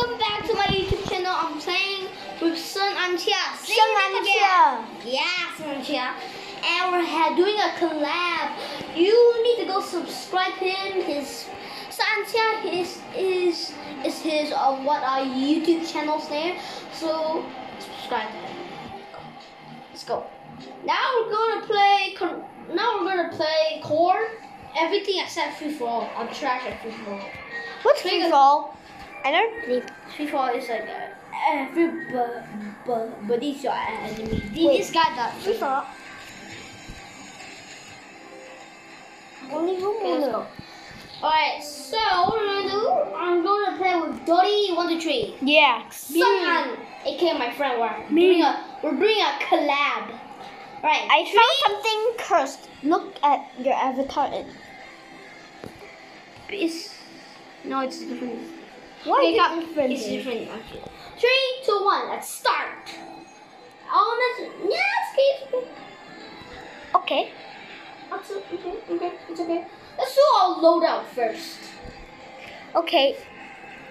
welcome back to my YouTube channel. I'm playing with Sun Antia. Sing Sun. Antia. Yeah, Sun Antia. And we're doing a collab. You need to go subscribe him. His Sun Antia is is is his uh, what our YouTube channel's name. So subscribe to him. Let's go. Now we're gonna play. Now we're gonna play core. Everything except free for all. I'm trash at free for all. What's free for all? I don't think. Free is like uh, everybody's your enemy. Wait. This guy does. Free for all. Only one Okay, let's go. Alright, so what we're gonna do? I'm gonna play with Dotty one two three. Yeah. Someone, aka my friend, we're Me. doing a we're bringing a collab. Right. I found something cursed. Look at your avatar. It's no, it's different. Okay, is come- it? It's different. Okay. Three, two, one. Let's start. Oh, that's it's okay. Okay. Okay. That's okay. Okay, it's okay. Let's do our loadout first. Okay.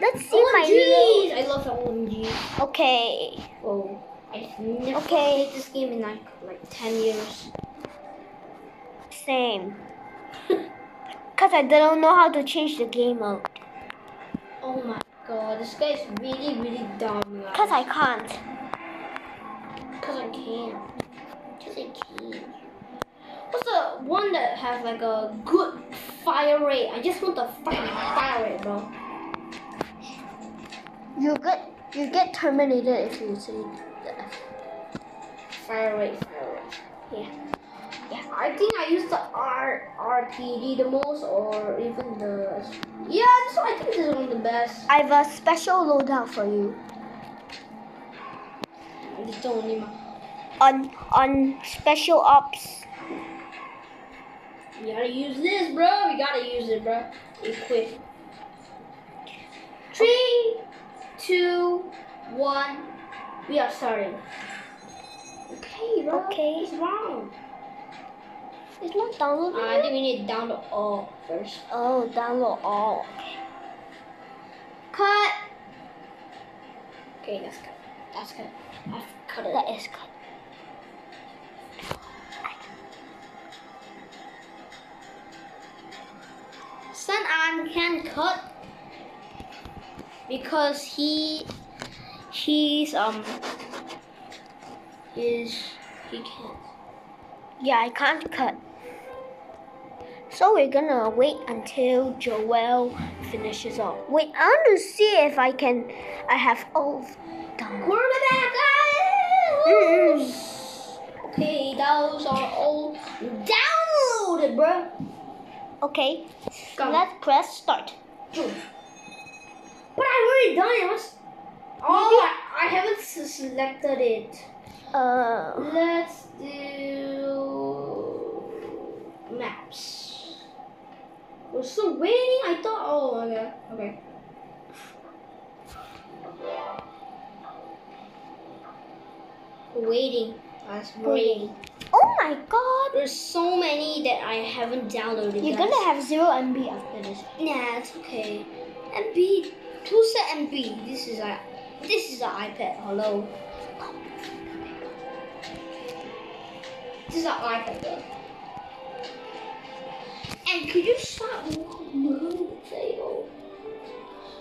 Let's see my OMGs! little. I love OMG. Okay. Oh, I've never Okay. played this game in like like ten years. Same. Cause I don't know how to change the game mode. Oh my god, this guy is really really dumb. guys. Cause I can't. Cause I can't. Cause I can't. What's the one that has like a good fire rate? I just want the fucking fire rate, bro. You get you get terminated if you say that. Fire rate. I think I use the R RPD the most, or even the yeah. So I think this is one of the best. I have a special loadout for you. I just don't. On on special ops. We gotta use this, bro. We gotta use it, bro. Equip. Three, two, one. We are starting. Okay, bro. Okay. What's wrong? It's not downloading. Uh, I think we need to download all first. Oh, download all. Cut. Okay, that's good. That's good. I've cut it. That is good. Sun An can cut because he he's um is he can't. Yeah, I can't cut. So we're gonna wait until Joel finishes off. Wait, I want to see if I can. I have all done. Quarterback guys. Okay, those are all downloaded, bro. Okay, Go. let's press start. But I've already done it. Oh, I, I haven't selected it. Uh, Let's do Oh, We're still waiting. I thought. Oh, okay, okay. Waiting. We're waiting. oh my God! There's so many that I haven't downloaded. You're guys. gonna have zero MB after this. Nah, it's okay. MB, two set MB? This is a, this is an iPad. Hello. This is an iPad. Though. And could you stop moving the table?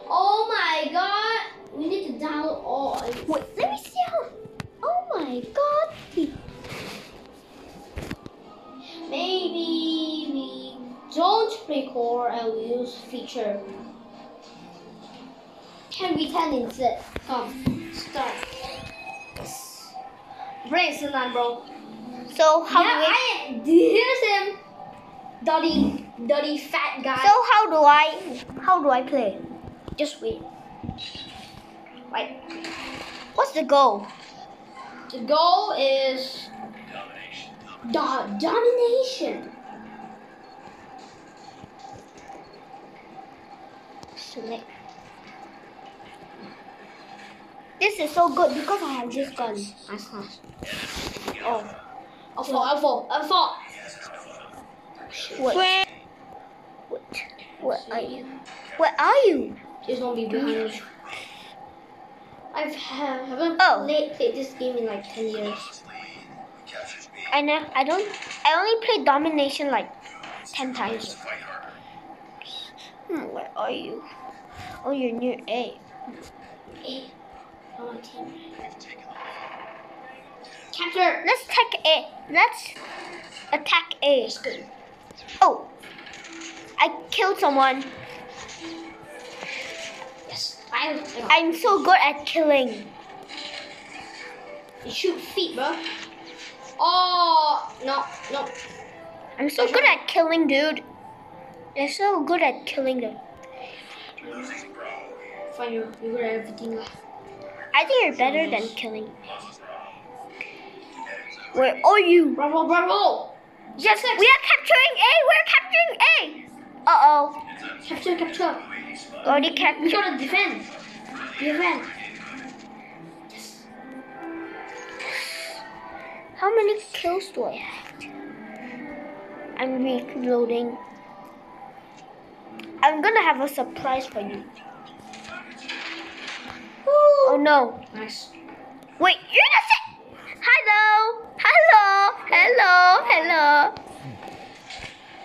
Oh my god! We need to download all. Wait, let me see how. Oh my God! Maybe we don't core and we use feature. Can we ten instead? Come, start. Bring on, bro. So how yeah, do we? I. Here's him. Dirty, dirty fat guy. So how do I? How do I play? just wait. Wait. What's the goal? The goal is do- domination. Select. This is so good because I have this gun. Nice, nice. Oh. I fall, I fall, I fall. Wait. Wait. Where are you? Where are you? There's be behind me. I've ha- haven't Oh. played, played this game in like ten years. I know. I don't. I only played domination like ten times. Hmm, where are you? Oh, you're near A. Hey, on my team. Capture. Let's attack A. Let's attack A. Oh, I killed someone. Yes. I. I I'm so good at killing. you shoot feet, bro. Oh no no. I'm so good at killing, dude. You're so good at killing them. Fine, you you got everything. I think you're better than killing. Where are you? Bravo, bravo. Yes, we are capturing A. We're capturing A. Uh oh. Capture, capture. Already We captured. gotta defend. Defend. Yes. How many kills do I have? I'm reloading. I'm gonna have a surprise for you. Oh no. Nice. Wait, you're the same. Hello. Hello. Hello. Hello.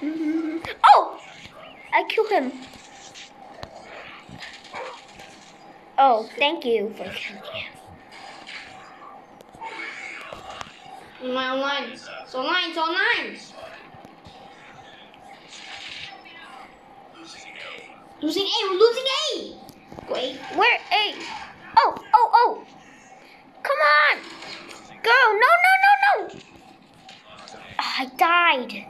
Mhm. Oh! I killed him. Oh, thank you for him. Online, online. It's online, it's online. Losing A, we're losing A. Great. Where A? Oh, oh, oh! Come on! Go! No, no, no, no! Ah, I died.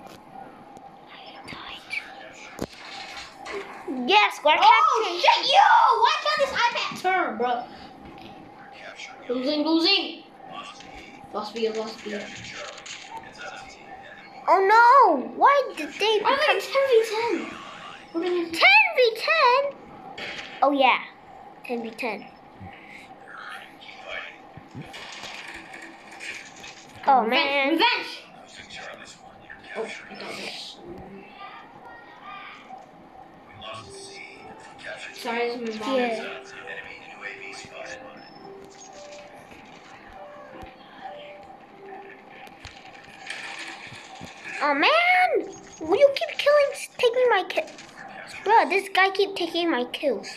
I died. Yes, we're Oh capturing. shit, yo! Why can't this iPad turn, bro? Losing, losing. Lost B, lost B. Oh no! Why did they become am 10 v 10? We're gonna 10 v 10? Oh yeah, 10 v 10. Oh man. Revenge! Sorry, this is my mom. Yeah. Oh man! Will you keep killing, taking my kill? Bro, this guy keep taking my kills.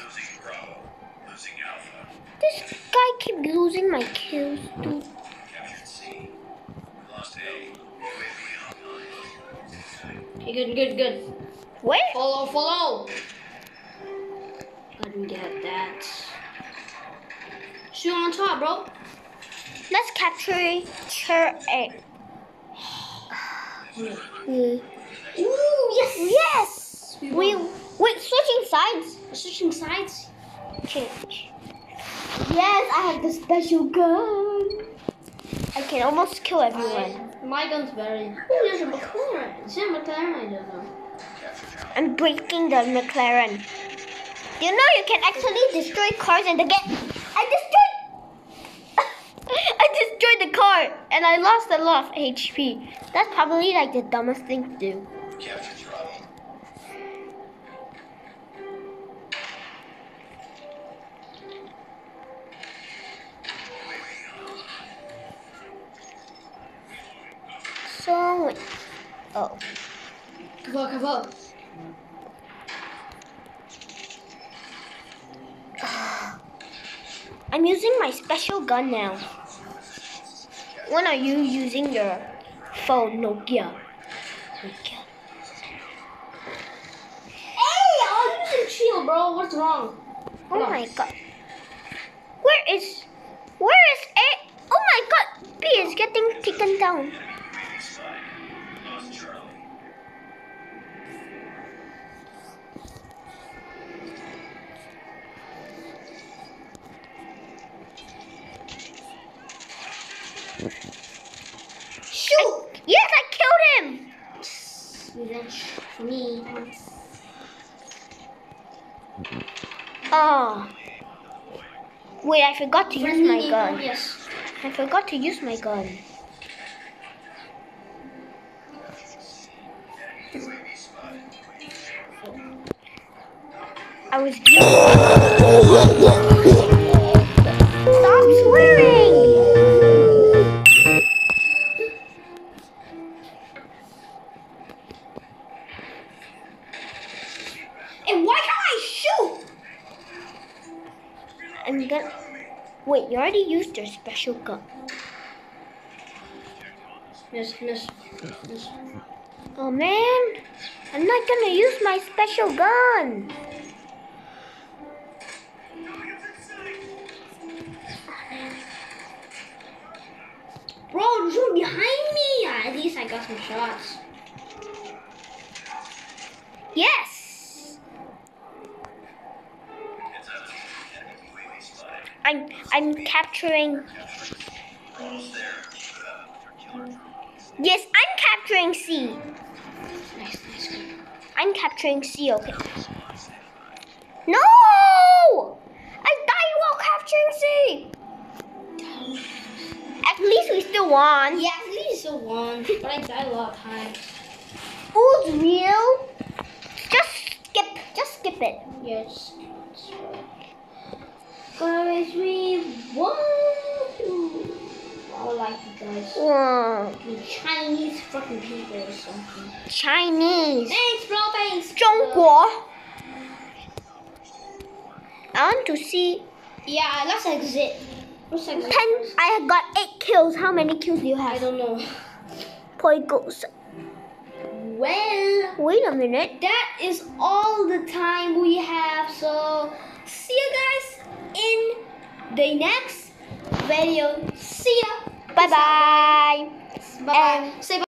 This guy keep losing my kills, dude. Okay, good, good, good. Where? Follow, follow. Get that. Shoot on top, bro. Let's capture Chair A. Ooh, yes! Yes! We We wait, switching sides. Switching sides. Change. Yes, I have the special gun. I can almost kill everyone. My, my gun's better. Ooh, there's a McLaren. Is it a McLaren? I don't know. I'm breaking the McLaren. You know you can actually destroy cars in the game. I destroyed. I destroyed the car and I lost a lot of HP. That's probably like the dumbest thing to do. So, oh, Cover, cover. I'm using my special gun now. When are you using your phone, Nokia? Nokia. Hey, I'm using shield, bro. What's wrong? Oh my god. Where is where is A? Oh my god, B is getting taken down. Shoot! Yes, I killed him. Revenge for me. Oh. Wait, I forgot to use my gun. Yes. I forgot to use my gun. I was you already used your special gun. Miss, miss, miss. Oh man, I'm not gonna use my special gun. Bro, there's one behind me. At least I got some shots. Yes. I'm I'm capturing. Yes, I'm capturing C. Nice, nice. I'm capturing C. Okay. No! I died while capturing C. At least we still won. Yeah, at least we still won. but I died a lot of times. Oh, it's real. Just skip. Just skip it. Yes. Guys, we won. I like you guys. Wow. You Chinese fucking people or something. Chinese. Thanks, bro. Thanks. 中国. I want to see Yeah, let's exit. Let's exit. ten. I got eight kills. How many kills do you have? I don't know. Point Poigos. Well, Wait a minute. that is all the time we have. So, see you guys in the next video. See ya. Bye bye. Bye bye. Say bye.